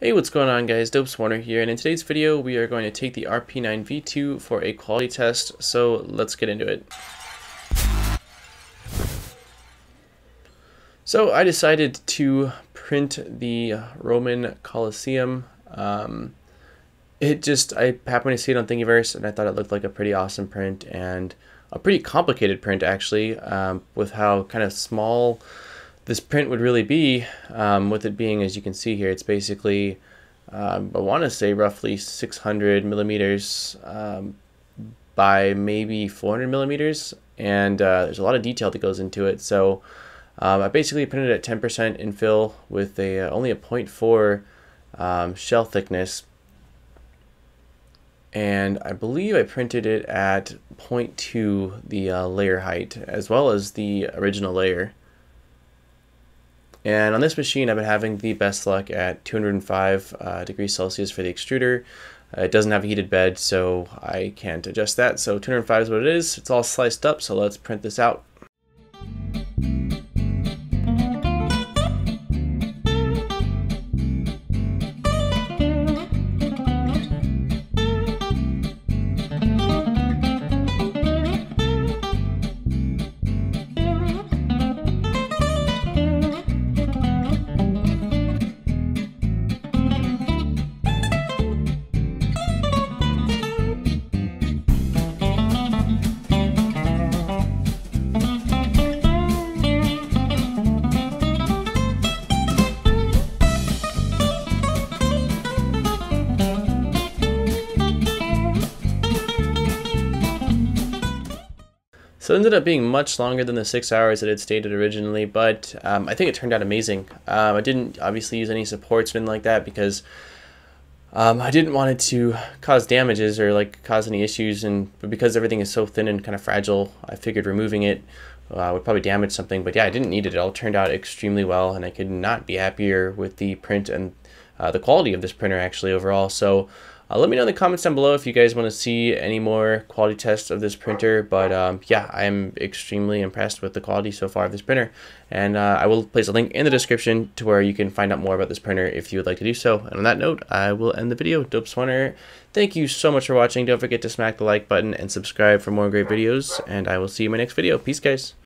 Hey, what's going on guys? Dopesoner here, and in today's video we are going to take the RP9V2 for a quality test, so let's get into it. So I decided to print the Roman Colosseum. Um, it just, I happened to see it on Thingiverse and I thought it looked like a pretty awesome print and a pretty complicated print actually, um, with how kind of small this print would really be, um, with it being, as you can see here, it's basically, um, I want to say roughly 600 millimeters um, by maybe 400 millimeters, and uh, there's a lot of detail that goes into it. So um, I basically printed at 10% infill with a uh, only a 0.4 um, shell thickness, and I believe I printed it at 0.2 the uh, layer height as well as the original layer. And on this machine, I've been having the best luck at 205 uh, degrees Celsius for the extruder. Uh, it doesn't have a heated bed, so I can't adjust that. So 205 is what it is. It's all sliced up, so let's print this out. So it ended up being much longer than the six hours that it stated originally, but um, I think it turned out amazing. Um, I didn't obviously use any supports or anything like that because um, I didn't want it to cause damages or like cause any issues, and but because everything is so thin and kind of fragile, I figured removing it uh, would probably damage something. But yeah, I didn't need it. It all turned out extremely well, and I could not be happier with the print and uh, the quality of this printer actually overall. So uh, let me know in the comments down below if you guys want to see any more quality tests of this printer. But um, yeah, I'm extremely impressed with the quality so far of this printer. And uh, I will place a link in the description to where you can find out more about this printer if you would like to do so. And on that note, I will end the video. Dopesoner, thank you so much for watching. Don't forget to smack the like button and subscribe for more great videos. And I will see you in my next video. Peace, guys.